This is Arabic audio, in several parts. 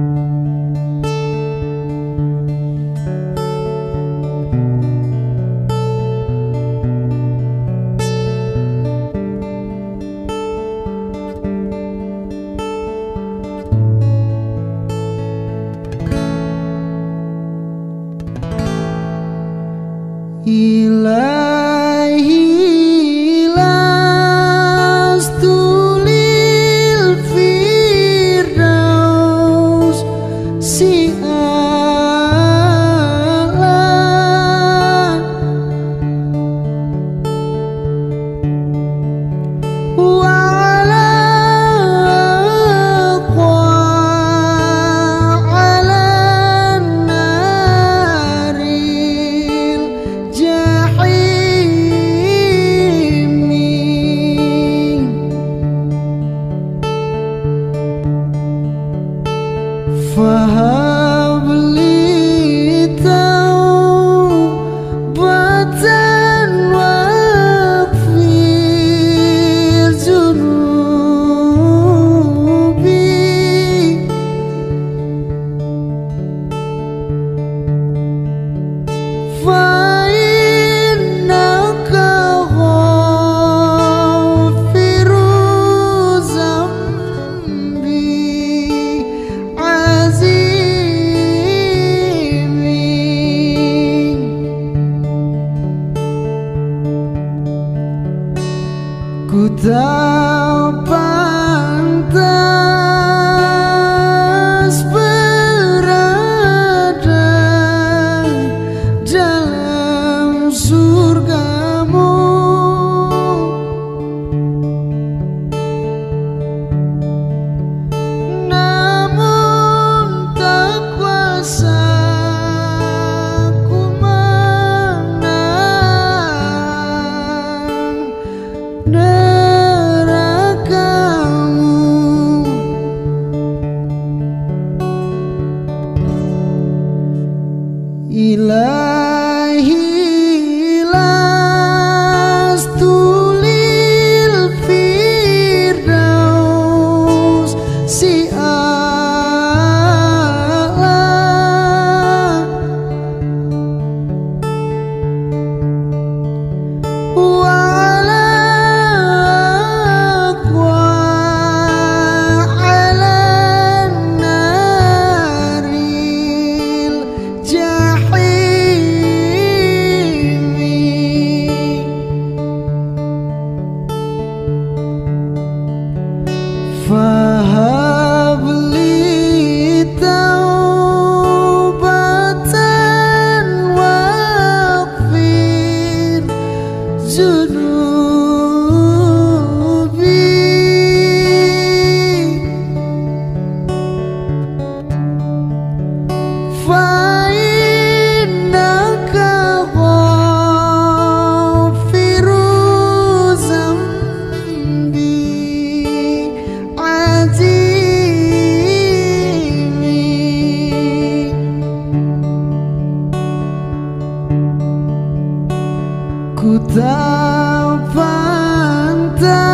you. far Да. to me. pantai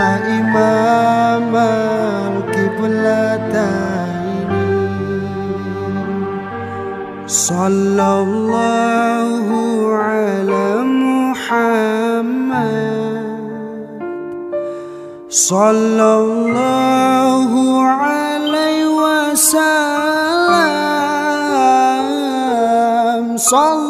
إمام القبلتين صلى الله على محمد صلى الله عليه وسلم صلى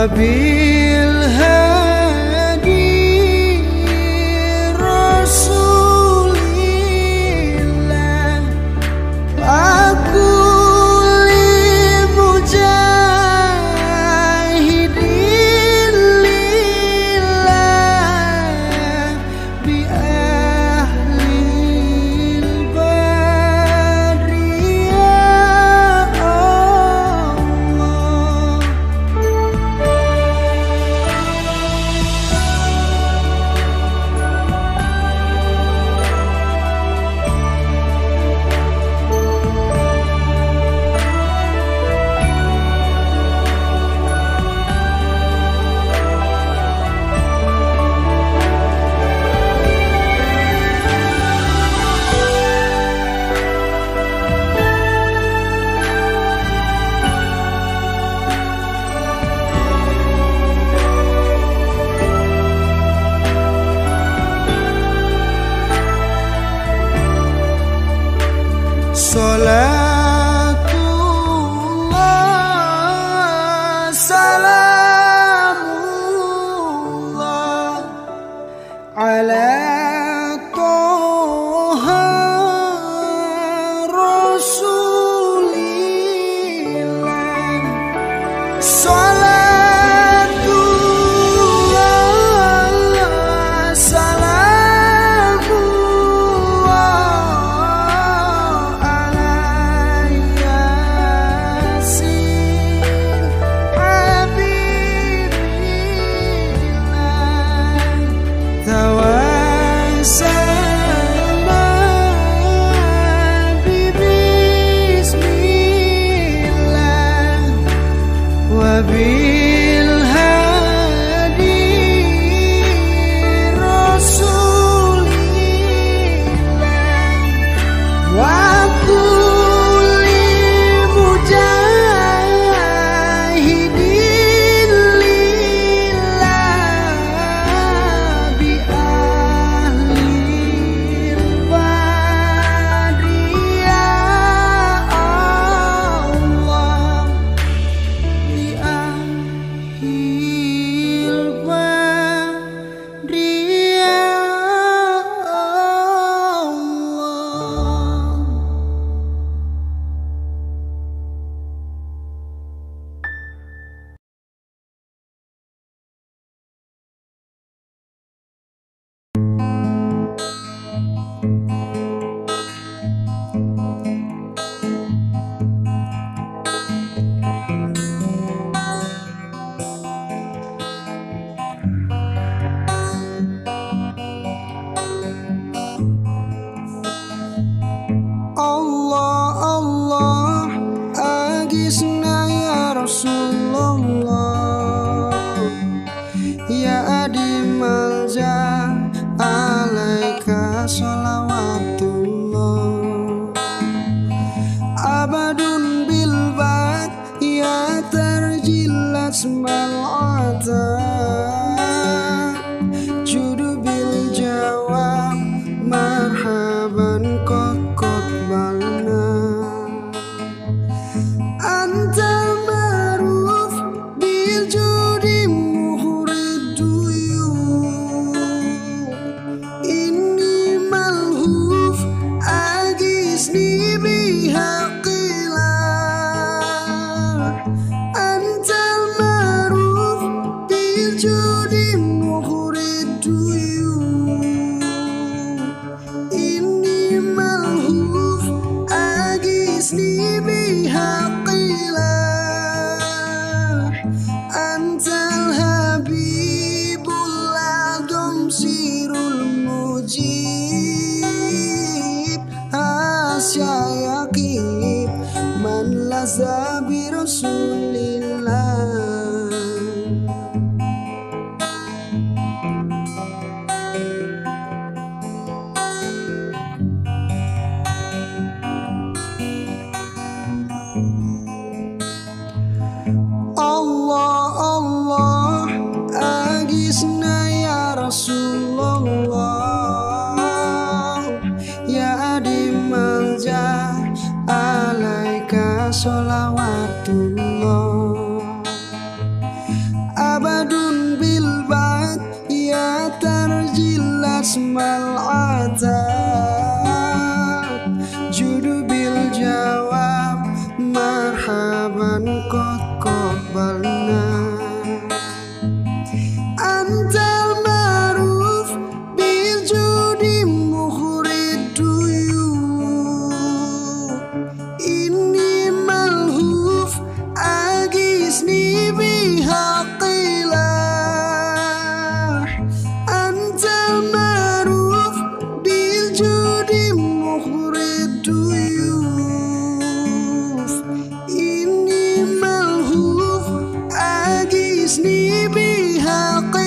कभी me behind. kembali. بها قد